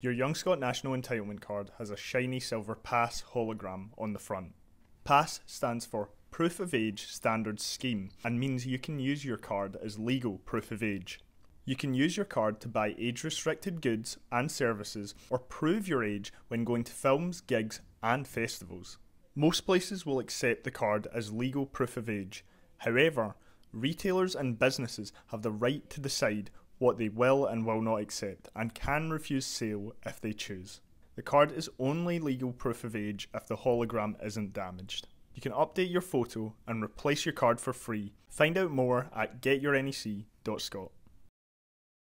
Your Young Scot National Entitlement card has a shiny silver PASS hologram on the front. PASS stands for Proof of Age Standards Scheme and means you can use your card as legal proof of age. You can use your card to buy age restricted goods and services or prove your age when going to films, gigs, and festivals. Most places will accept the card as legal proof of age. However, retailers and businesses have the right to decide what they will and will not accept, and can refuse sale if they choose. The card is only legal proof of age if the hologram isn't damaged. You can update your photo and replace your card for free. Find out more at getyournec.scot.